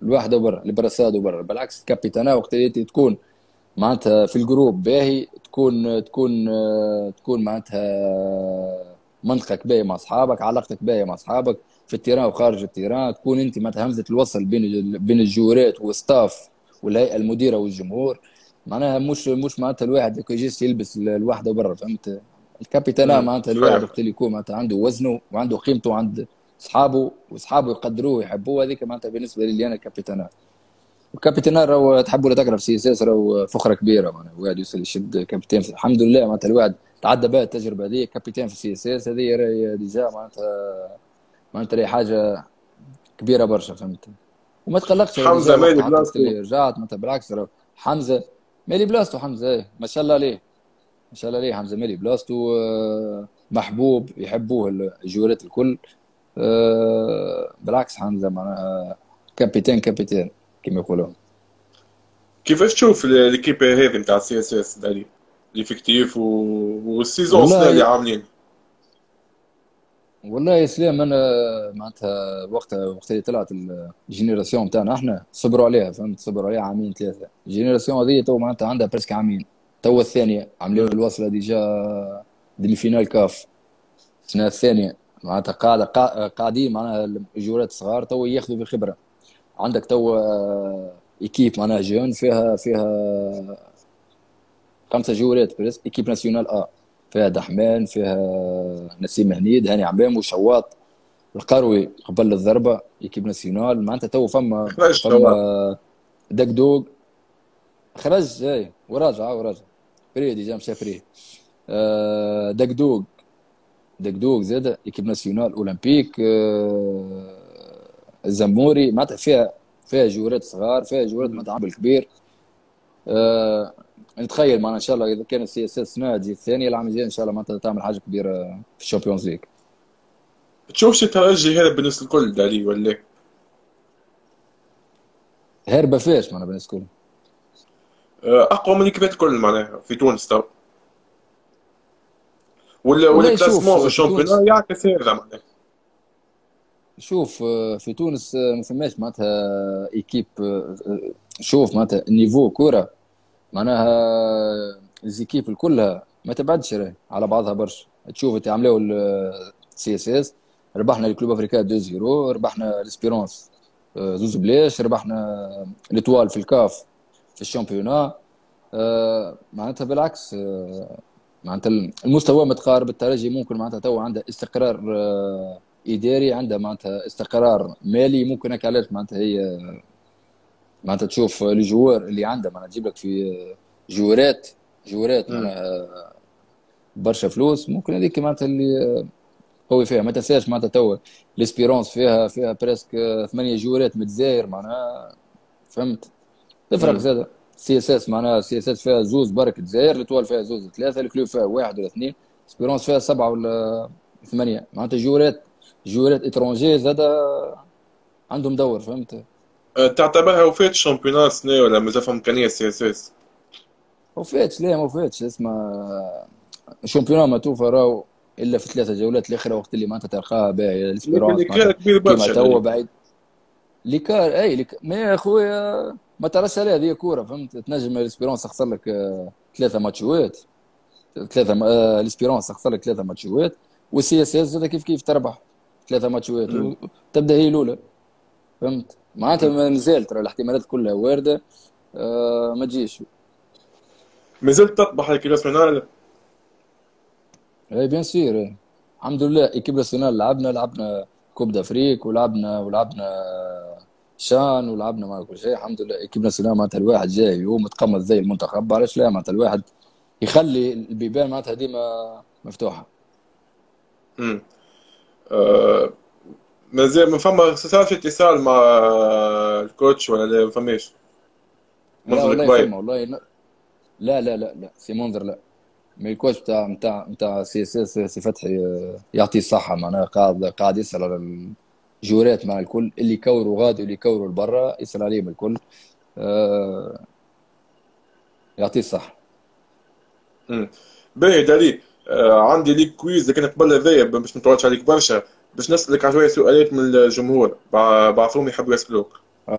الواحده برا البراسات برا. بالعكس الكابيتانا وقت اللي تكون معناتها في ال groupe باهي تكون تكون آه، تكون معناتها منطقك باهي مع أصحابك علاقتك باهيه مع أصحابك في ال terrain وخارج ال terrain تكون أنت معناتها همزة الوصل بين بين الجورات وال staff. والهيئه المديرة والجمهور. معناها مش مش معناتها الواحد يجلس يلبس ال- الواحده برا فهمت؟ الكابيتانا. معناتها الواحد وقت اللي يكون معناتها عنده وزنه وعنده قيمته عند أصحابه وأصحابه يقدروه ويحبوه هذيك معناتها بالنسبة لي أنا كابيتانا الكابتن راهو تحب ولا تكره في سي اس اس راهو فخرة كبيرة معناها الواحد يوصل يشد كابتن. الحمد لله معناتها الواحد تعدى بها التجربة هذه كابتن في سي إس إس هذه déjà معناتها معناتها حاجة كبيرة برشا فهمت؟ وما تقلقش déjà مالي اللي رجعت معناتها بالعكس حمزة مالي بلاصتو حمزة إيه ما شاء الله عليه. ما شاء الله عليه حمزة مالي بلاصتو آه، محبوب يحبوه الجورات الكل. آه، بالعكس حمزة معناها كابتن كابتن كما يقولون كيفاش تشوف l'équipe هذه نتاع سي إس إس دالي l'effectif. وال saison اللي عاملين؟ والله يا سلام أنا معناتها وقت وقت اللي طلعت ال génération بتاعنا إحنا صبروا عليها فهمت؟ صبروا عليها عامين ثلاثة. ال génération هذه تو معناتها عندها presque عامين. تو الثانية عاملين الوصلة déjà demi-finale CAF. السنة الثانية؟ معناتها قاعدة قا- قاعدين معناها الجورات الصغار تو ياخذوا في الخبره عندك تو آه، équipe معناها jeune فيها فيها خمسة جورات presque équipe nationale A. فيها دحمان فيها نسيم هنيد هاني عمام وشواط القروي قبل الضربة équipe nationale معناتها تو فما فما دقدوق خرج اي وراجع وراجع. prêt déjà مشى prêt آه، دقدوق دقدوق زاد équipe nationale olympique آه، الزموري. معناتها فيها فيها جورات صغار فيها جورات معناتها عمل كبير آه، نتخيل معنا إن شاء الله إذا كان السي إس إس نادي الثاني العام الجاي إن شاء الله معناتها تعمل حاجة كبيرة في ال Champions League. تشوف شي ترجي هذا بالنسبة للكل دالي ولا هربة فيش معنا بالنسبة لي آه، أقوى من الكبات الكل معناها في تونس تو. ولا ولا كلاسمون في الشامبيون يعكس هذا معناها. شوف آه، في تونس آه، ما فماش معناتها إيكيب شوف معناتها النيفو كورة. معناها الزيكيب الكلها ما تبعدش راهي على بعضها برشا. تشوف انت عملوا السي إس إس ربحنا ال Club Africain 2 0 ربحنا الإسبيرونس آه، زوز بلاش ربحنا ليتوال في الكاف في ال championnat آه، معناتها بالعكس آه، معناتها المستوى متقارب الترجي ممكن معناتها تو عنده استقرار إداري عنده معناتها استقرار مالي ممكن هيك علاش معناتها هي معناتها تشوف ال joueur اللي عنده معناتها تجيب لك في جوارات جوارات. معناها برشا فلوس. ممكن هذيك معناتها اللي قوي فيها ما تنساش معناتها توا ليسبيرونس فيها فيها presque ثمانية جوارات من الجزائر معناها. فهمت؟ تفرق. زاد سي اس اس معناها سي اس اس فيها زوز برك الجزائر الاتوال فيها زوز ثلاثة الكلوب فيها واحد ولا اثنين سبيرونس فيها سبعة ولا ثمانية. معناتها جورات جورات étrangers زاد عندهم دور. فهمت؟ تعتبرها وفات ال championnat السنة ولا مازال فيها امكانيه سي اس اس وفاتش لا ما فاتش اسمه ال championnat ما توفى راهو إلا في ثلاثة جولات الاخرى وقت اللي معناتها تلقاها باهي الاسبيرونس كبير برشا. توا. بعيد. l'écart أي ليك ما يا خويا ما تراش عليها هذه كورة فهمت؟ تنجم الاسبيرونس تخسر لك آه، ثلاثة ماتشوات. ثلاثة آه، الاسبيرونس تخسر لك ثلاثة ماتشوات. والسي إس إس كيف كيف تربح؟ ثلاثة ماتشوات. مم. وتبدا هي الأولى. فهمت؟ معناتها ما زال ترى الاحتمالات كلها وارده. آه ما تجيش. ما زلت تطمح l'équipe nationale اي bien sûr إيه. الحمد لله équipe nationale لعبنا لعبنا Coupe d'Afrique ولعبنا ولعبنا شان ولعبنا مع كل شيء. الحمد لله équipe nationale معناتها الواحد جاي ومتقمص زي المنتخب. علاش لا؟ معناتها الواحد يخلي البيبان معناتها ديما مفتوحة. مم. آه، ما فما صار في اتصال مع ال coach ولا لا ما فماش. لا منذر والله فما والله لا. لا لا لا سي منذر لا. من ال coach بتاع بتاع بتاع سي اس اس سي فتحي آه، يعطيه الصحة. معناها قاعد قاعد يسأل على الجورات مع الكل. اللي كوروا غادي واللي كوروا لبرا يسأل عليهم الكل. آه، يعطيه الصحة. مم. باهي دالي آه عندي ليك quiz لكن قبل هذايا باش ما نطولش عليك برشا. باش نسألك على شوية سؤالات من الجمهور بع- بعثوهم يحبوا يسألوك. آه،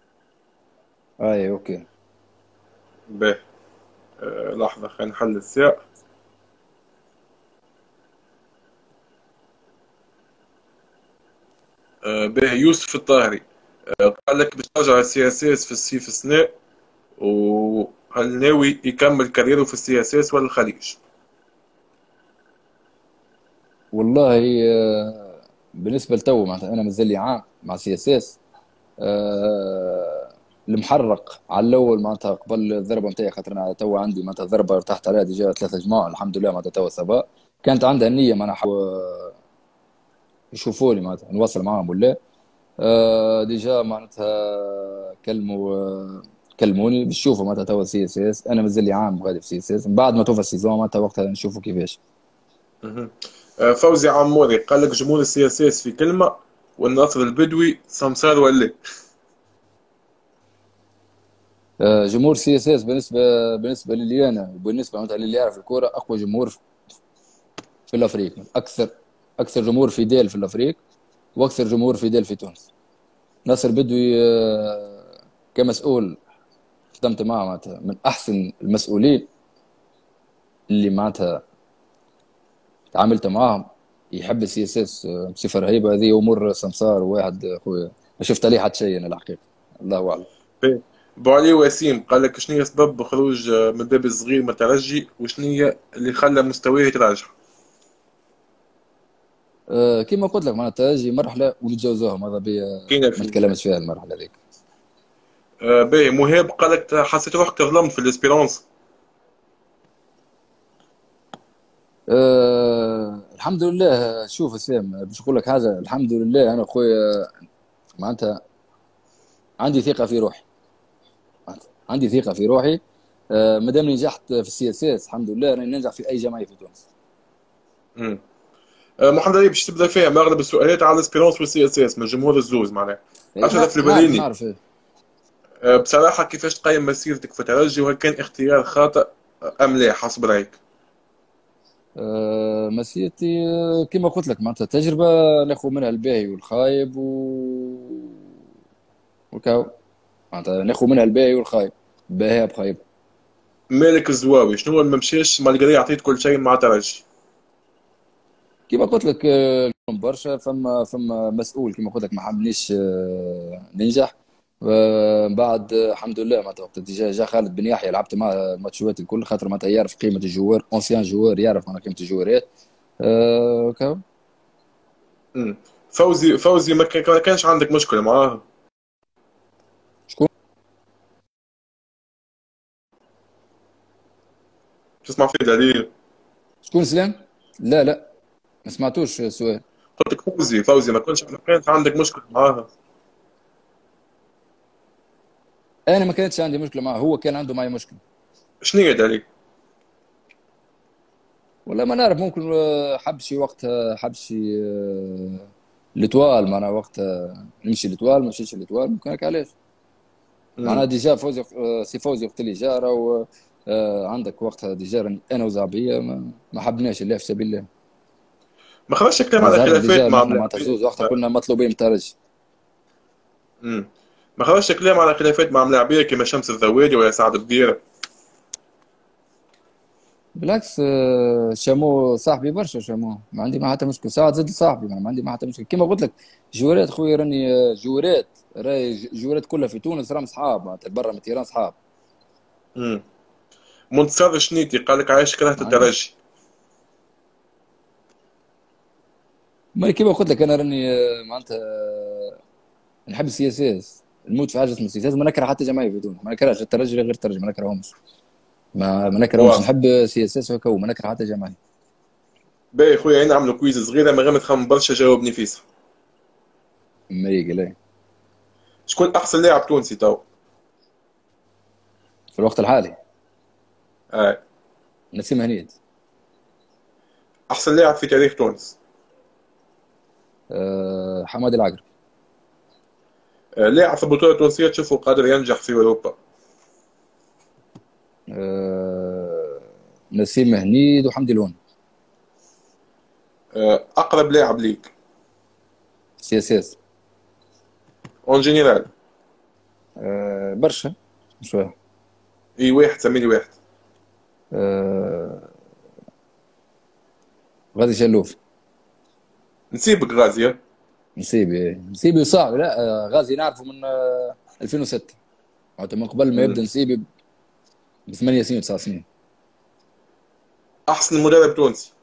اي OK. باهي. آه لحظة خلينا نحل الساعة آه باهي. يوسف الطاهري. آه قال لك باش ترجع ال CSS في الصيف السنة وهل ناوي يكمل carrière ه في ال CSS ولا الخليج؟ والله آه، بالنسبة لتو معناتها أنا مازال لي عام مع CSS. المحرق على الأول معناتها قبل الضربة نتاعي خاطر أنا تو عندي معناتها ضربة ارتحت عليها déjà ثلاثة جماعة الحمد لله معناتها تو سبا كانت عندها النية معناها حو- يشوفوا لي معناتها نواصل معاهم ولا؟ آه، déjà معناتها كلموا آه، كلموني باش يشوفوا معناتها توا CSS. أنا مازال لي عام غادي في CSS. من بعد ما توفى ال saison معناتها وقتها نشوفوا كيفاش. آه، فوزي عموري قال لك جمهور السي اس في كلمة والنصر البدوي سمسار ولا. آه، جمهور CSS بالنسبة بالنسبة لي أنا وبالنسبه للي يعرف الكورة أقوى جمهور في الأفريق أكثر أكثر جمهور فيديل في الأفريق وأكثر جمهور فيديل في تونس. ناصر بدوي آه، كمسؤول خدمت معه معناتها من أحسن المسؤولين اللي معناتها تعاملت معاهم. يحب السي إس إس بصفه رهيبة هذه امور سمسار وواحد أخويا. ما شفت عليه حتى شيء أنا الحقيقة. الله أعلم. بو علي وسيم قال لك شنو هي سبب خروج من الباب الصغير من الترجي وشنو هي اللي خلى مستواه يتراجع؟ آه، كما قلت لك معناتها تجي مرحلة ونتجاوزوها. هذا بي كاينة ما في تكلمتش فيها المرحلة هذيك آه، باهي مهاب قال لك حسيت روحك ظلمت في الإسبيرونس. أه الحمد لله. شوف اسلام باش نقول لك حاجة الحمد لله. أنا أخويا معناتها عندي ثقة في روحي. عندي ثقة في روحي. أه مادام نجحت في ال CSS الحمد لله راني ننجح في أي جمعية في تونس. مم. آه، محمد علي باش تبدأ فيها اغلب السؤالات على ال Espérance وال CSS من جمهور الزوز معناها. إيه، أشرف البليني. آه، بصراحة كيفاش تقيم مسيرتك؟ في الترجي وهل كان اختيار خاطئ أم لا حسب رأيك؟ أه مسيرتي آه، كما قلت لك معناتها تجربة ناخذ منها الباهي والخايب و وكاو معناتها ناخذ منها الباهي والخايب. باهي بخايب. مالك الزواوي؟ شنو ما مشاش مالغري عطيت كل شيء مع ترجي؟ كما قلت لك آه، برشا فما فما مسؤول كما قلت لك ما حبنيش آه، ننجح. آه، بعد آه، الحمد لله معناتها وقت جا جا خالد بن يحيى لعبت معاه الماتشات الكل خاطر معناتها يعرف قيمة الجوار أونسيان جوار يعرف معناتها قيمة الجوارات. آه، كاو؟ مم. فوزي فوزي ما كان- ما كانش عندك مشكلة معاه. شكون؟ تسمع فيه دليل شكون سلام؟ لا لا ما سمعتوش السؤال. قلت لك فوزي فوزي ما كانش ما كانش عندك مشكلة معاه. أنا ما كانتش عندي مشكلة معه هو كان عنده معي مشكلة. شنو هي دليل؟ والله ما نعرف ممكن آه، حبشي وقتها حبشي آه، لتوال معناها وقتها نمشي لتوال ما مشيتش لتوال ممكن هيك علاش؟ معناها. ديجا فوزي آه، سي فوزي وقت اللي جا راهو آه عندك وقتها ديجا أنا وزعبية ما, ما حبناش الله في سبيل الله. ما خرجش كلام مع على خلافات مع زوز وقتها كنا مطلوبين من امم ما خرجش كلام على خلافات مع ملاعبيه كيما شمس الذوادي ولا سعد بديره بالعكس آه، شامو صاحبي برشا شامو. ما عندي معاه حتى مشكل. ساعات زاد صاحبي ما عندي معاه حتى مشكل. كما قلت لك جورات خويا راني آه، جورات. راهي ج- جورات كلها في تونس راهم صحاب معناتها برا من تيران صحاب. امم منتصر الشنيتي قال لك عايش كرهت ما الترجي. ما كما قلت لك أنا راني آه، معناتها نحب السياسات. نموت في حاجة اسمها السياسات ما نكره حتى في تونس ما نكرهش الترجي غير الترجي ما نكرههمش. ما ما نكرهمش واضح نحب سياسات وهكا ما نكره حتى جمعيه باهي خويا هنا عملوا كويز صغيره من غير ما تخمم برشا جاوبني فيها ما يقل شكون أحسن لاعب تونسي تو؟ في الوقت الحالي؟ آه. نسيم هنيد. أحسن لاعب في تاريخ تونس. أه حمادي العقرب. لاعب في البطوله التونسية؟ تشوفه قادر ينجح في أوروبا. أه نسيم هنيد وحمدي الهون آه. أقرب لاعب ليك. سياسات اون جينيرال أه برشا شوية. إي واحد سميني واحد. أه غادي شلوف نسيبك غازيه نسيبي نسيبي صعب لا آه، غازي نعرفه من آه، 2006 معناتها من قبل ما يبدأ نسيبي بثمانية سنين وتسع سنين. أحسن مدرب تونسي.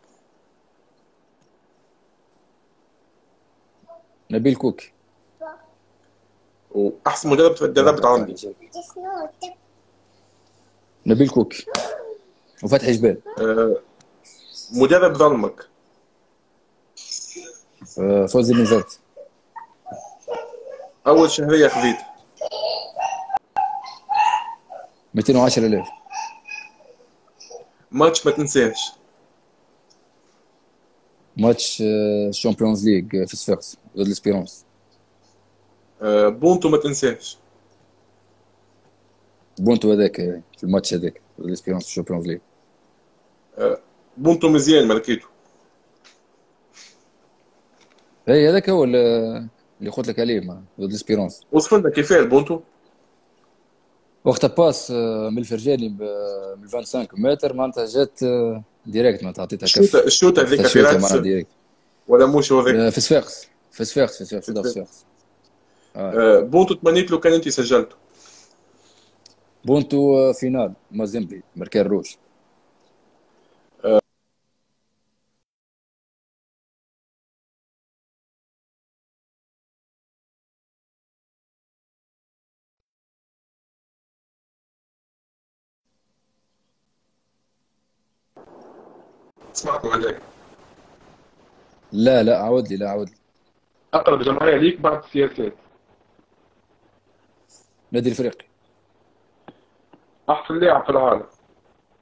نبيل كوكي. وأحسن مدرب دربت عندي نبيل كوكي. وفتحي جبال. آه. مدرب ظلمك. فوزي زاد أول شهرية خذيت 210000 ماتش ما تنساهش. ماتش آه، ال Champions League في صفاقس ضد الاسبيرونس آه. بونتو ما تنساهش. but نتو هذاك آه، في الماتش هذاك ضد ال Espérance في ال Champions آه. but نتو مزيان ما لقيته اي هذاك هو اللي قلت لك عليه ضد ال Espérance وصف لنا كيفاه ال but نتو؟ وقتها passe آه، من الفرجاني ب من 25 متر معناتها جات آه، ديريكت معناتها عطيتها كف الشوطه هذيك في ديريكت. ولا موش هو ذاك آه، في صفاقس في صفاقس في صفاقس في صفاقس آه. بونتو تمنيت له كان انت سجلته. بونتو فينال مازيمبي مركان روج عليك. لا لا عاود لي لا عاود لي. أقرب جمعية ليك بعد ال CSS نادي الافريقي أحسن لاعب في العالم.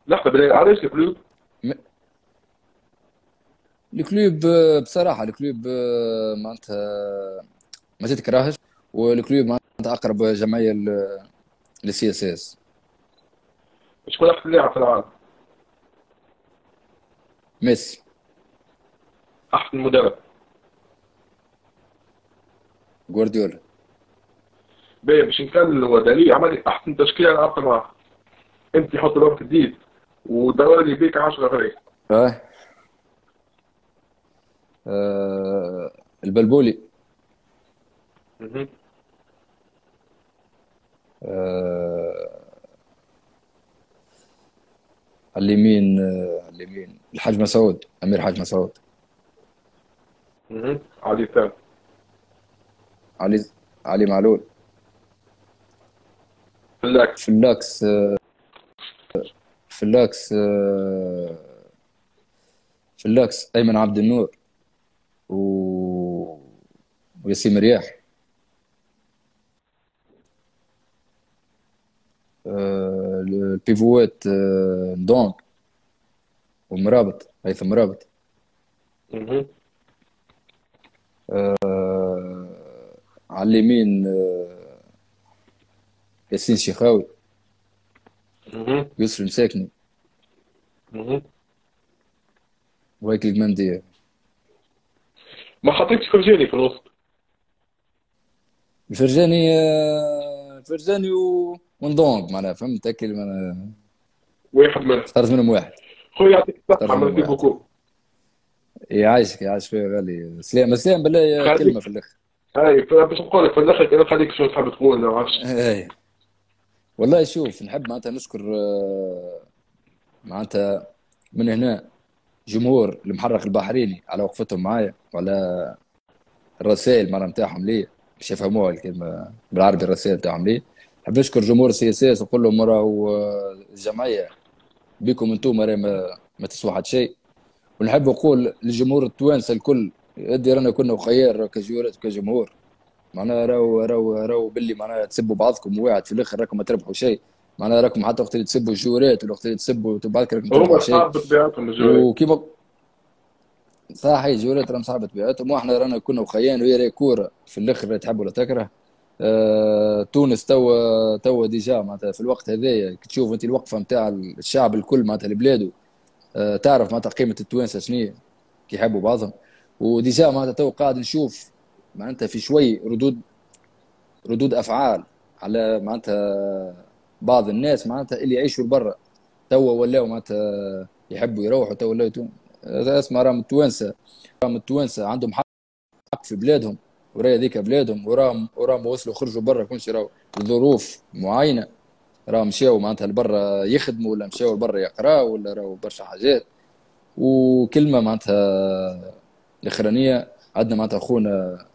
لحظة بالله علاش ال Club؟ م- ال Club بصراحة ال Club معناتها ما تتكرهش وال Club معناتها أقرب جمعية لل CSS. شكون أحسن لاعب في العالم. ميسي. أحسن مدرب. جوارديولا. باهي باش نكمل هو دليل عمل أحسن تشكيلة لعبت معاه أنت حط الوقت جديد ودور لي بيك 10 فريق. آه. آه، البلبولي. آه، على اليمين آه، اليمين. الحاج مسعود أمير حاج مسعود. علي الثاني علي علي معلول. فلاك. في اللاكس آه، في اللاكس آه، في اللاكس أيمن عبد النور و وياسين مرياح. آه، البيفوات دونك. ومرابط هيثم مرابط. آه، على اليمين آه، ياسين شيخاوي. المساكني مهم. وهيك المندي ما حطيتش فرجاني في الوسط. الفرجاني آه، الفرجاني و... معناها فهمت؟ معناها. واحد منهم. اخترت منهم واحد. خويا يعطيك منهم merci beaucoup يعيشك يعيش فيها غالي. سلام سلام بالله خليك في الآخر. هاي باش نقول لك في الآخر كده خليك شو تحب تقول ما نعرفش اي والله شوف نحب معناتها نشكر آه، معناتها من هنا جمهور المحرق البحريني على وقفتهم معايا وعلى الرسائل معناها نتاعهم لي باش يفهموها الكلمة بالعربي الرسائل نتاعهم لي نحب نشكر جمهور ال CSS ونقول لهم راهو آه، الجمعية بكم أنتم راهي ما, ما تسوى حد شيء. ونحب نقول للجمهور التوانسة الكل ادي رانا كنا خيان كجمهور كجمهور. معناها راهو راهو راهو باللي معناها تسبوا بعضكم واحد في الآخر راكم ما تربحوا شيء. معناها راكم حتى وقت اللي تسبوا الجورات ولا وقت اللي تسبوا بعد راكم تربحوا شيء. وكيما صح هي الجولات راهم صعبة بيئتهم وإحنا رانا كنا وخيان وهي كورة. في الآخر لا تحب ولا تكره. تونس توا توا déjà معناتها في الوقت هذايا تشوف أنت الوقفة نتاع الشعب الكل معناتها لبلاده آه، تعرف معناتها قيمة التوانسة شنو كي يحبوا بعضهم. و déjà معناتها تو قاعد نشوف معناتها في شوي ردود ردود أفعال على معناتها بعض الناس معناتها اللي يعيشوا برا توا ولاو معناتها يحبوا يروحوا توا ولاو اسمع راهم التوانسه راهم التوانسه عندهم حق في بلادهم. وراهي هذيك بلادهم وراهم وراهم وصلوا خرجوا برا كلشي راهو لظروف معينة. راهم مشاو معناتها لبرا يخدموا ولا مشاو لبرا يقراوا ولا راهو برشا حاجات. وكلمة معناتها الأخرانية عندنا معناتها أخونا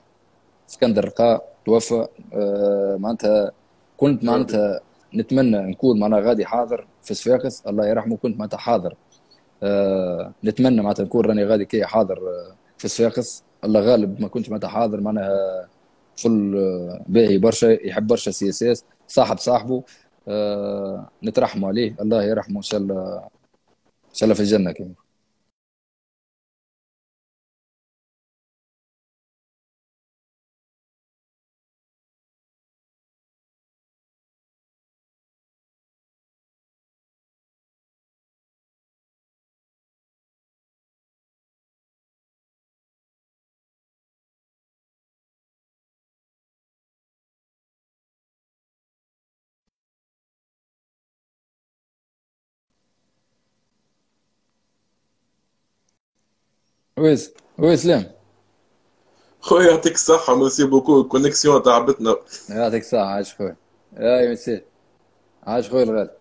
اسكندر رقاء توفى. آه، معناتها كنت معناتها نتمنى نكون معناها غادي حاضر في صفاقس. الله يرحمه كنت معناتها حاضر. آه، نتمنى معناتها نكون راني غادي كي حاضر آه، في صفاقس. الله غالب ما كنتش معناتها حاضر معناها فل باهي برشا يحب برشا CSS صاحب صاحبه آه، نترحموا عليه الله يرحمه إن شاء الله إن شاء الله في الجنة كيما ويس ويس سلام خويا يعطيك الصحة merci beaucoup. ال connexion تعبتنا يعطيك الصحة عايش خويا. يا مسي عايش خويا الغالي.